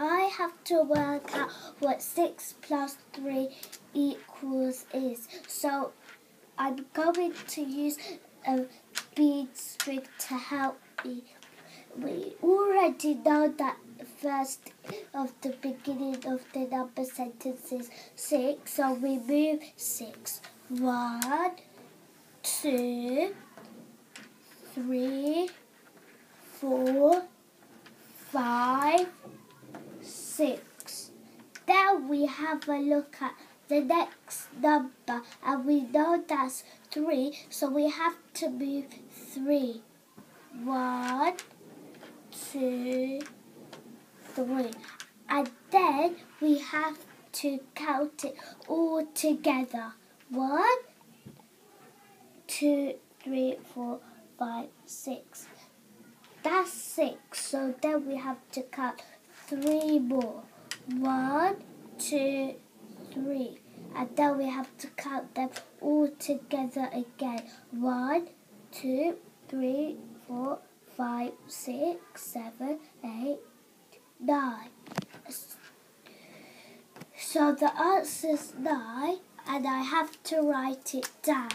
I have to work out what 6 plus 3 equals is. So I'm going to use a bead string to help me. We already know that first of the beginning of the number sentence is 6, so we move 6. 1, 2, 3, 4, 5, 6. Then we have a look at the next number and we know that's 3 so we have to move 3. 1, 2, 3. And then we have to count it all together. 1, 2, 3, 4, 5, 6. That's 6 so then we have to count 3 more. One, two, three. and then we have to count them all together again. One, two, three, four, five, six, seven, eight, nine. So the answer is nine and I have to write it down.